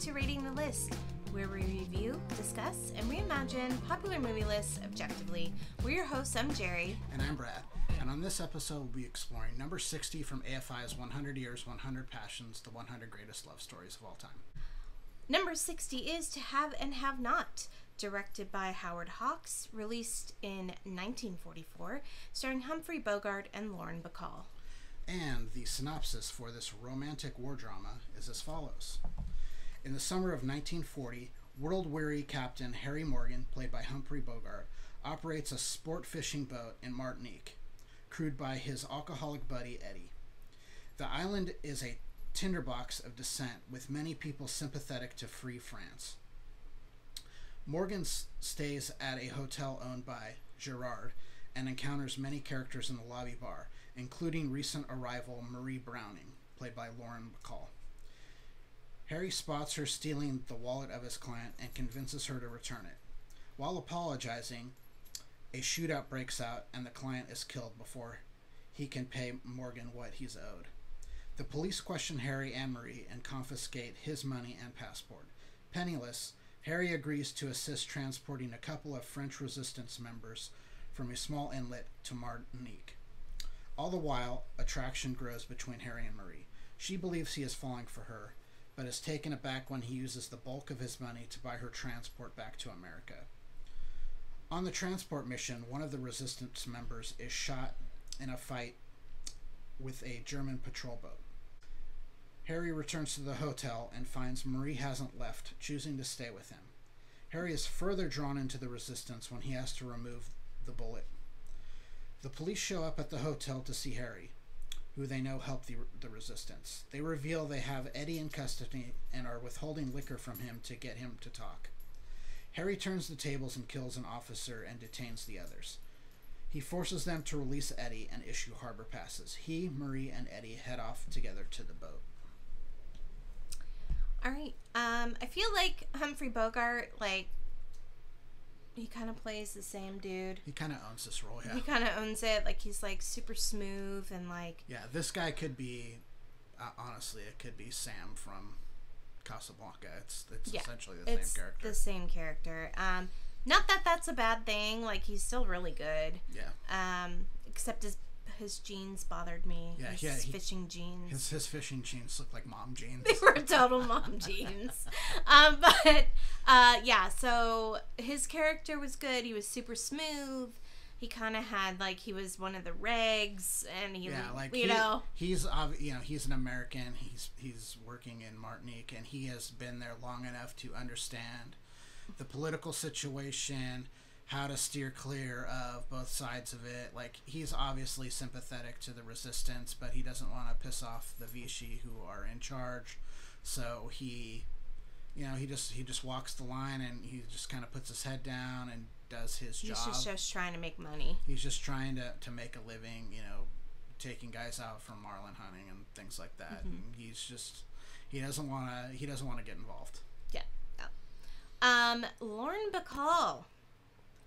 to Rating the List, where we review, discuss, and reimagine popular movie lists objectively. We're your hosts, I'm Jerry. And I'm Brad. And on this episode, we'll be exploring number 60 from AFI's 100 Years, 100 Passions, the 100 Greatest Love Stories of All Time. Number 60 is To Have and Have Not, directed by Howard Hawks, released in 1944, starring Humphrey Bogart and Lauren Bacall. And the synopsis for this romantic war drama is as follows In the summer of 1940, world weary Captain Harry Morgan, played by Humphrey Bogart, operates a sport fishing boat in Martinique, crewed by his alcoholic buddy Eddie. The island is a tinderbox of dissent, with many people sympathetic to free France. Morgan stays at a hotel owned by Gerard and encounters many characters in the lobby bar, including recent arrival Marie Browning, played by Lauren Bacall. Harry spots her stealing the wallet of his client and convinces her to return it. While apologizing, a shootout breaks out and the client is killed before he can pay Morgan what he's owed. The police question Harry and Marie and confiscate his money and passport. Penniless, Harry agrees to assist transporting a couple of French resistance members from a small inlet to Martinique. All the while, attraction grows between Harry and Marie. She believes he is falling for her, but is taken aback when he uses the bulk of his money to buy her transport back to America. On the transport mission, one of the resistance members is shot in a fight with a German patrol boat. Harry returns to the hotel and finds Marie hasn't left, choosing to stay with him. Harry is further drawn into the resistance when he has to remove the bullet. The police show up at the hotel to see Harry, who they know helped the, the resistance. They reveal they have Eddie in custody and are withholding liquor from him to get him to talk. Harry turns the tables and kills an officer and detains the others. He forces them to release Eddie and issue harbor passes. He, Marie, and Eddie head off together to the boat. All right. Um, I feel like Humphrey Bogart, like, he kind of plays the same dude. He kind of owns this role, yeah. He kind of owns it. Like, he's like super smooth and like, Yeah, this guy could be, uh, honestly, it could be Sam from Casablanca. It's it's Yeah, essentially the it's same character. the same character. Um, not that that's a bad thing. Like, he's still really good. Yeah, Um, except his his jeans bothered me. Yeah, his yeah, he- fishing jeans. his his fishing jeans look like mom jeans. they were total mom jeans. Um, but uh, yeah, so his character was good. He was super smooth. He kind of had like he was one of the regs, and he, Yeah, like you he- know, he's you know he's an American. He's he's working in Martinique, and he has been there long enough to understand the political situation, how to steer clear of both sides of it. Like he's obviously sympathetic to the resistance, but he doesn't want to piss off the Vichy who are in charge. So he, you know, he just he just walks the line, and he just kind of puts his head down and does his he's job just just trying to make money. he's just trying to, to make a living, you know, taking guys out from marlin hunting and things like that. And he's just he doesn't want to he doesn't want to get involved. Yeah. yeah. Um, Lauren Bacall.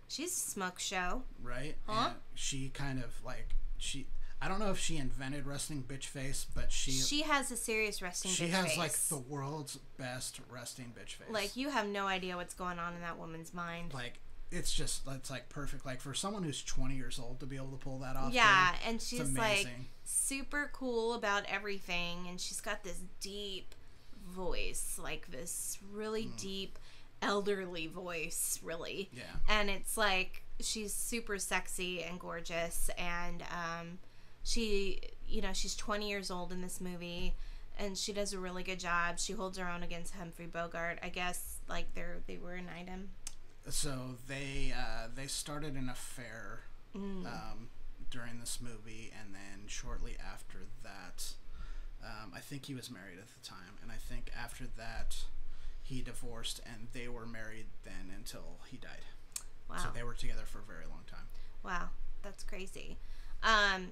She's a smoke show. right? Huh? And she kind of like she. I don't know if she invented resting bitch face, but she she, She has a serious resting bitch has face. like the world's best resting bitch face. like you have no idea what's going on in that woman's mind. like it's just it's like perfect. Like for someone who's twenty years old to be able to pull that off. Yeah, and she's like super cool about everything, and she's got this deep voice, like this really Hmm. deep elderly voice, really. Yeah. And it's like she's super sexy and gorgeous, and um, she, you know, she's 20 years old in this movie. And she does a really good job. She holds her own against Humphrey Bogart. I guess like they're they were an item. So they uh, they started an affair Mm. um, during this movie, and then shortly after that, um, I think he was married at the time, and I think after that, he divorced, and they were married then until he died. Wow. So they were together for a very long time. Wow, that's crazy. Um,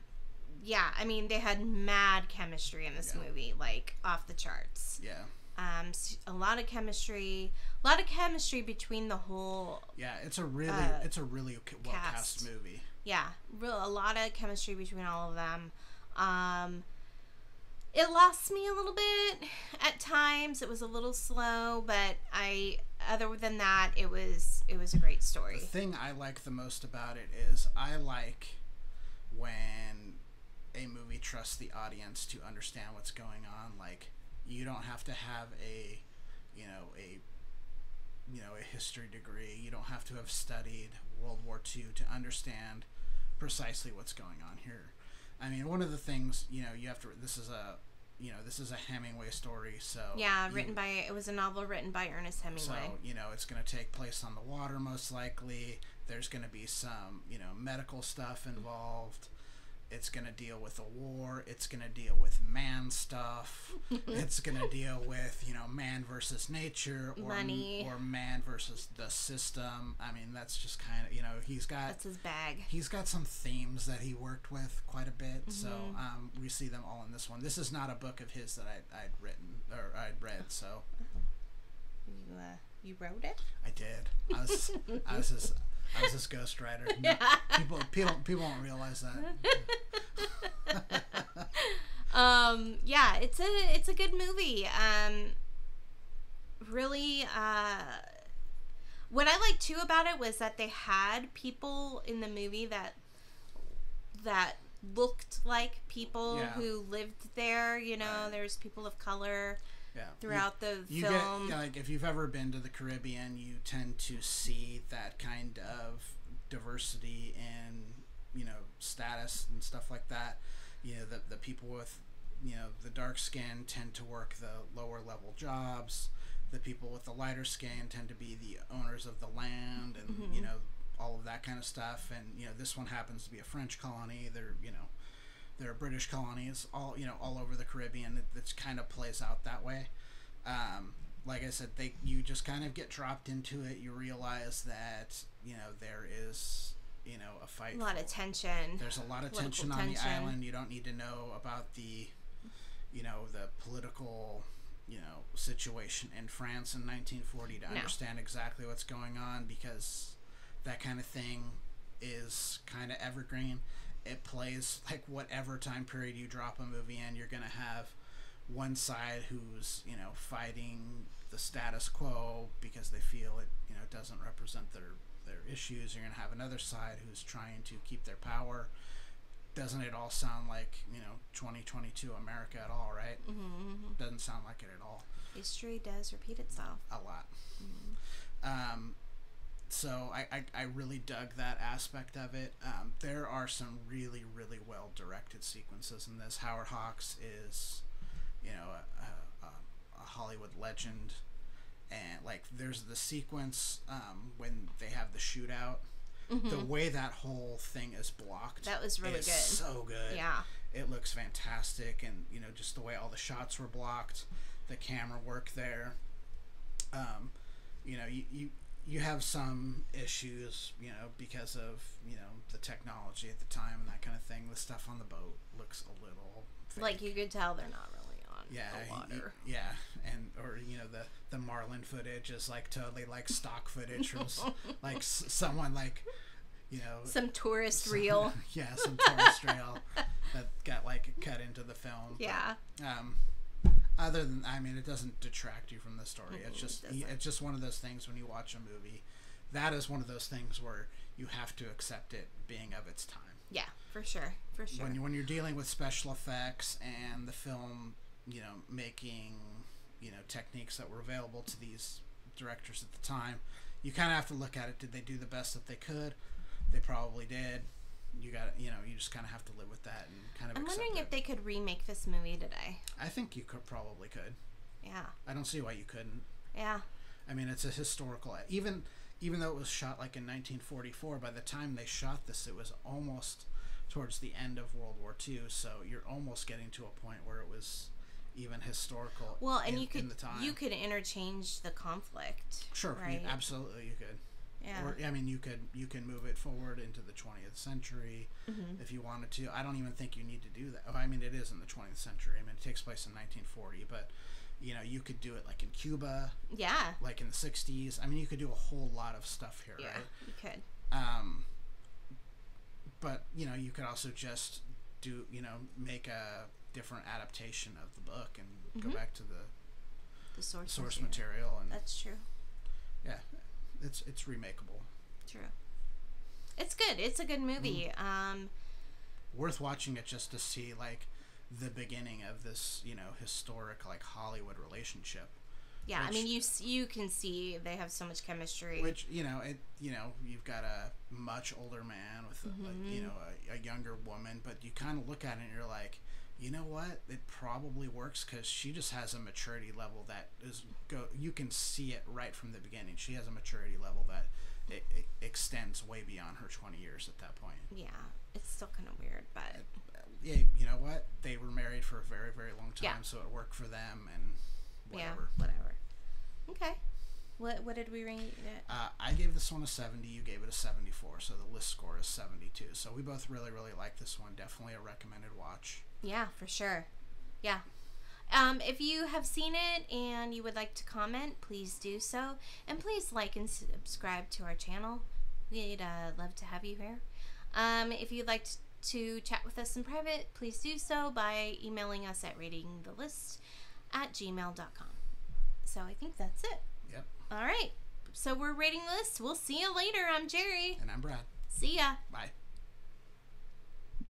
yeah, I mean they had mad chemistry in this Yeah. movie, like off the charts. Yeah, Um, a lot of chemistry, a lot of chemistry between the whole. yeah. It's a really Uh, it's a really well cast cast. movie. Yeah, real a lot of chemistry between all of them. Um, it lost me a little bit at times. It was a little slow, but I other than that, it was it was a great story. The thing I like the most about it is I like when a movie trusts the audience to understand what's going on. Like you don't have to have a you know a you know a history degree. You don't have to have studied World War II to understand precisely what's going on here. I mean, one of the things you know you have to. This is a you know this is a Hemingway story, so Yeah, you- written by it was a novel written by Ernest Hemingway. so, you know, it's going to take place on the water most likely. There's going to be some, you know, medical stuff involved. It's going to deal with a war. It's going to deal with man stuff. it's going to deal with, you know, man versus nature or Money. or man versus the system. I mean, that's just kind of, you know, he's got That's his bag. he's got some themes that he worked with quite a bit. So Mm-hmm. um, we see them all in this one. This is not a book of his that I, I'd written or I'd read. So You uh, you wrote it? I did. I was I was his I was his ghostwriter. No, people people people don't realize that. um yeah it's a it's a good movie um really uh what i liked too about it was that they had people in the movie that that looked like people Yeah. who lived there you know there's people of color Yeah. throughout the you, you film get like if you've ever been to the Caribbean, you tend to see that kind of diversity in you know status and stuff like that. You know the the people with you know the dark skin tend to work the lower level jobs. The people with the lighter skin tend to be the owners of the land and Mm-hmm. you know all of that kind of stuff. And you know this one happens to be a French colony. They're you know there are British colonies all you know all over the Caribbean. It, kind of plays out that way. Um, like I said, they you just kind of get dropped into it. You realize that you know there is you know a fight. a lot for- of tension There's a lot of political tension on the island. You don't need to know about the you know the political you know situation in France in 1940 to No. understand exactly what's going on because that kind of thing is kind of evergreen. It plays like whatever time period you drop a movie in, you're gonna have one side who's you know fighting the status quo because they feel it you know doesn't represent their their issues. You're gonna have another side who's trying to keep their power. Doesn't it all sound like you know 2022 America at all? Right? hmm Doesn't sound like it at all history does repeat itself a lot. Um, so I, I, I really dug that aspect of it. Um, there are some really really well directed sequences in this. Howard Hawks is, you know, a, a, a Hollywood legend, and like there's the sequence um, when they have the shootout. The way that whole thing is blocked, Mm-hmm. That was really good. So good yeah it looks fantastic and you know just the way all the shots were blocked the camera work there um, you know you, you you have some issues you know because of you know the technology at the time and that kind of thing. The stuff on the boat looks a little fake. like you could tell they're not really on yeah the water. yeah and or you know the the marlin footage is like totally like stock footage from s- like s- someone like you know some tourist reel. Yeah some tourist reel that got like cut into the film yeah. um, other than, I mean, it doesn't detract you from the story. It's just, it it's just one of those things when you watch a movie. That is one of those things where you have to accept it being of its time. yeah for sure for sure When you, when you're dealing with special effects and the film, you know, making, you know, techniques that were available to these directors at the time, you kind of have to look at it. Did they do the best that they could? They probably did. You got, you know, you just kind of have to live with that and kind of. i'm wondering it. if they could remake this movie today I think you could probably could. yeah I don't see why you couldn't. yeah I mean, it's a historical. Even even though it was shot like in 1944, by the time they shot this, it was almost towards the end of World War II. So you're almost getting to a point where it was even historical. well and in, you could in the time. you could interchange the conflict sure, right absolutely, you could. Yeah Or I mean, you could you can move it forward into the 20th century Mhm. if you wanted to. I don't even think you need to do that. Oh, I mean, it is in the 20th century. I mean, it takes place in 1940, but you know, you could do it like in Cuba, yeah like in the 60s. I mean, you could do a whole lot of stuff here, yeah right? you could Um, but you know, you could also just do you know make a different adaptation of the book and Mm-hmm. go back to the The source, source material. material, and That's true. yeah, it's it's remakeable. True. It's good. It's a good movie. Mm-hmm. Um, Worth watching it just to see like the beginning of this, you know, historic like Hollywood relationship. yeah. I mean, you you can see they have so much chemistry. Which you know, it you know, you've got a much older man with a, a, you know a, a younger woman, but you kind of look at it and you're like, you know what? It probably works because she just has a maturity level that is go. You can see it right from the beginning. She has a maturity level that it, it extends way beyond her 20 years at that point. yeah, it's still kind of weird, but Yeah, you know what? They were married for a very very long time, Yeah. so it worked for them and whatever. yeah, whatever. Okay. What what did we rate it? Uh, I gave this one a 70. You gave it a 74. So the list score is 72. So we both really, really like this one. Definitely a recommended watch. Yeah, for sure. Yeah. Um, if you have seen it and you would like to comment, please do so. And please like and subscribe to our channel. We'd uh, love to have you here. Um, if you'd like to chat with us in private, please do so by emailing us at ratingthelist at gmail.com. So I think that's it. All right. So we're rating this. We'll see you later. I'm Jerry. And I'm Brad. See ya. Bye.